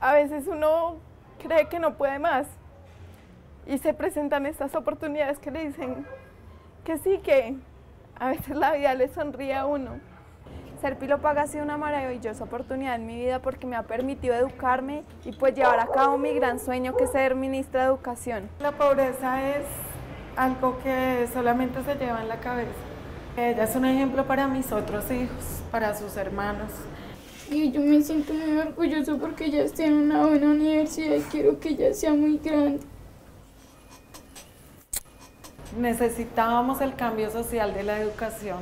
a veces uno cree que no puede más y se presentan estas oportunidades que le dicen que sí, que a veces la vida le sonríe a uno. Ser Pilopaga ha sido una maravillosa oportunidad en mi vida porque me ha permitido educarme y pues llevar a cabo mi gran sueño que es ser ministra de Educación. La pobreza es algo que solamente se lleva en la cabeza. Ella es un ejemplo para mis otros hijos, para sus hermanos. Y yo me siento muy orgulloso porque ella está en una buena universidad y quiero que ella sea muy grande. Necesitábamos el cambio social de la educación.